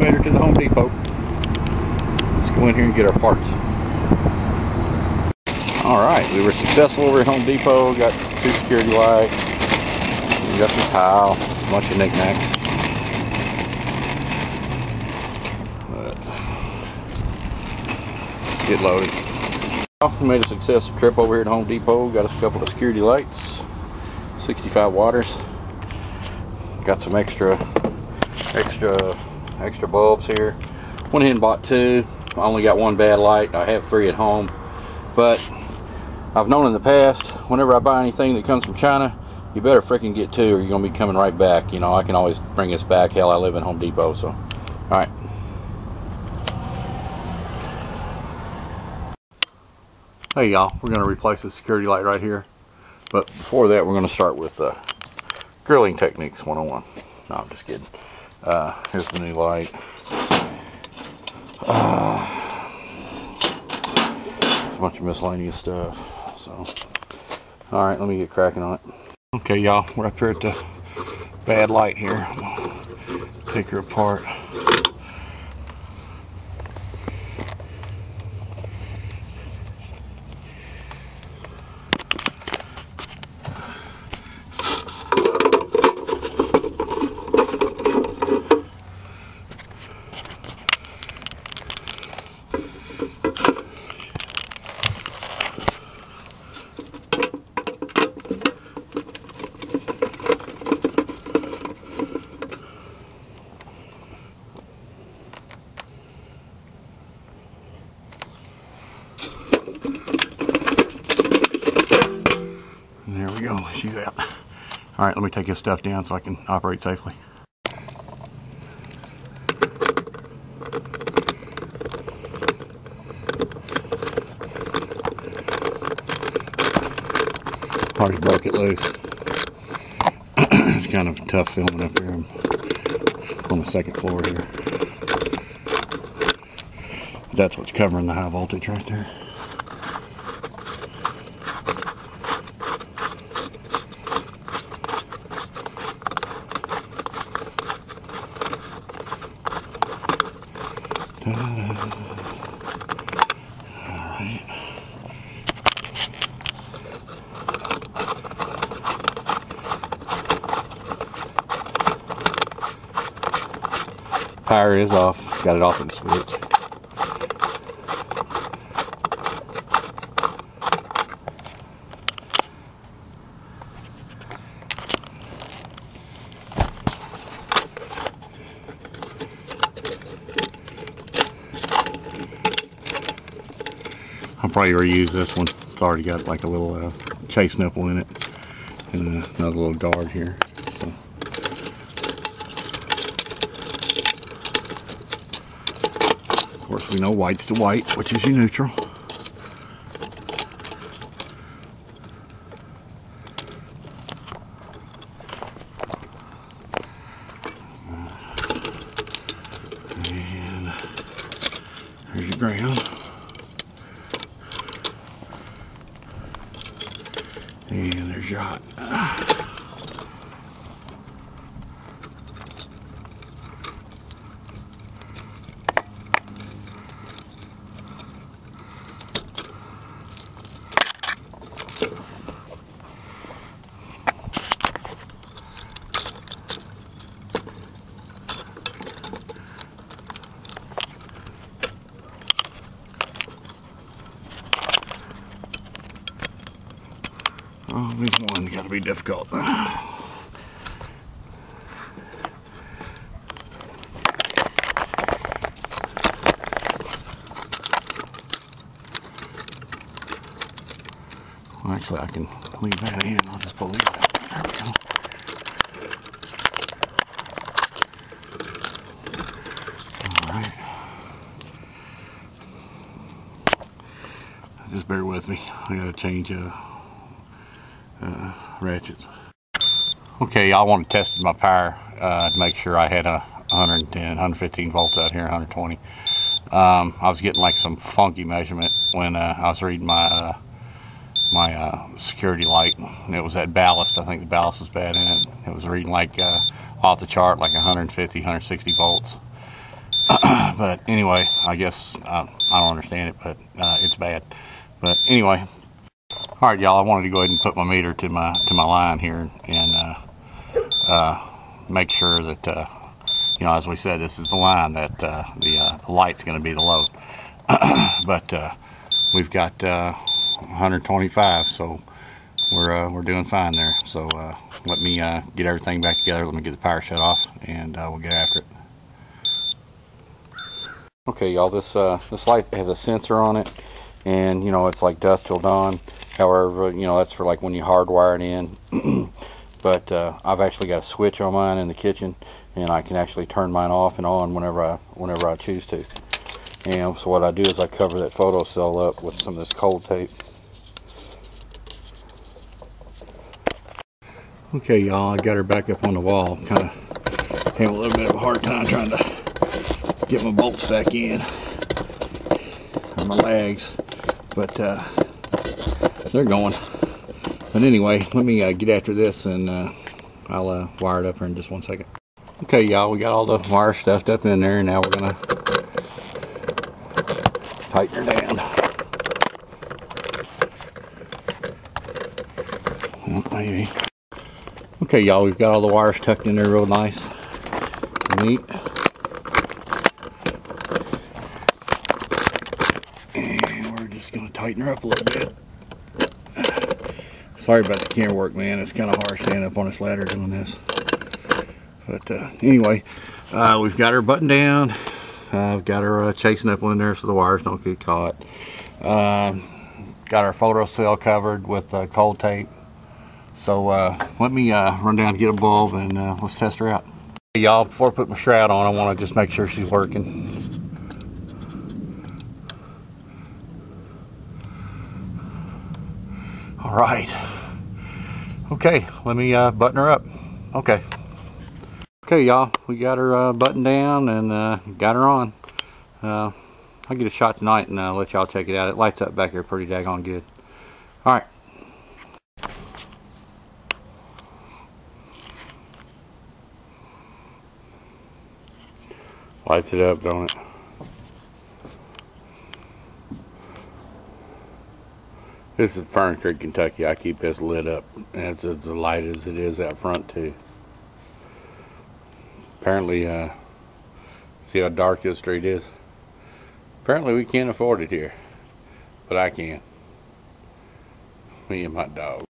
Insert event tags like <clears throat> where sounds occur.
to the Home Depot. Let's go in here and get our parts. Alright, we were successful over at Home Depot. Got two security lights. We got some tile, a bunch of knickknacks. Get loaded. We made a successful trip over here at Home Depot. Got us a couple of security lights. 65 waters. Got some extra extra extra bulbs here. Went ahead and bought two. I only got one bad light. I have three at home. But I've known in the past, whenever I buy anything that comes from China, you better freaking get two or you're going to be coming right back. You know, I can always bring this back. Hell, I live in Home Depot, so. Alright. Hey y'all, we're going to replace the security light right here. But before that, we're going to start with uh, grilling techniques 101. No, I'm just kidding. Uh, here's the new light. Uh, a bunch of miscellaneous stuff. So, all right, let me get cracking on it. Okay, y'all, we're up here at the bad light here. Take her apart. She's out. All right, let me take this stuff down so I can operate safely. Already broke it loose. <clears throat> it's kind of tough filming up here on the second floor here. That's what's covering the high voltage right there. Power is off. Got it off the switch. I'll probably reuse this one. It's already got like a little uh, chase nipple in it and another little guard here. So. Of course we know white's the white, which is your neutral. And your ground. And there's your hot. Oh, this one got to be difficult. Actually, I can leave that in. I'll just pull it out. There we go. All right. Just bear with me. I gotta change uh, ratchets. Okay, I want to test my power uh, to make sure I had a 110, 115 volts out here, 120. Um, I was getting like some funky measurement when uh, I was reading my uh, my uh, security light. And it was that ballast. I think the ballast was bad in it. It was reading like uh, off the chart like 150, 160 volts. <clears throat> but anyway, I guess uh, I don't understand it, but it's bad. But anyway, all right, y'all. I wanted to go ahead and put my meter to my to my line here and uh, uh, make sure that uh, you know, as we said, this is the line that uh, the, uh, the light's going to be the load. <clears throat> but uh, we've got 125, so we're we're doing fine there. So let me get everything back together. Let me get the power shut off, and we'll get after it. Okay, y'all. This this light has a sensor on it, and you know it's like dusk till dawn. However, you know that's for like when you hardwire it in. <clears throat> but uh, I've actually got a switch on mine in the kitchen and I can actually turn mine off and on whenever I whenever I choose to. And so what I do is I cover that photo cell up with some of this cold tape. Okay y'all I got her back up on the wall. Kind of having a little bit of a hard time trying to get my bolts back in. On my legs but uh, they're going but anyway let me uh, get after this and uh, I'll uh, wire it up here in just one second Okay, y'all, we got all the wire stuffed up in there. Now we're gonna tighten her down. maybe. Okay, y'all, we've got all the wires tucked in there real nice, neat. And we're just gonna tighten her up a little bit. Sorry about the camera work, man. It's kind of hard standing up on this ladder doing this. But uh, anyway, uh, we've got her buttoned down. I've got her uh, chasing up in there so the wires don't get caught. Um, got our photo cell covered with uh, cold tape. So uh, let me run down and get a bulb and let's test her out. Y'all, before I put my shroud on, I want to just make sure she's working. All right. Okay, let me button her up. Okay. Okay, y'all, we got her uh, buttoned down and uh, got her on. Uh, I'll get a shot tonight and uh, let y'all check it out. It lights up back here pretty daggone good. All right. Lights it up, don't it? This is Fern Creek, Kentucky. I keep this lit up. It's as light as it is out front, too apparently uh, see how dark this street is apparently we can't afford it here but I can me and my dog